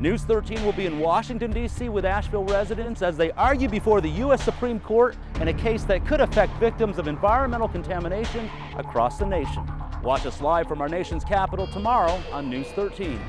News 13 will be in Washington, D.C. with Asheville residents as they argue before the U.S. Supreme Court in a case that could affect victims of environmental contamination across the nation. Watch us live from our nation's capital tomorrow on News 13.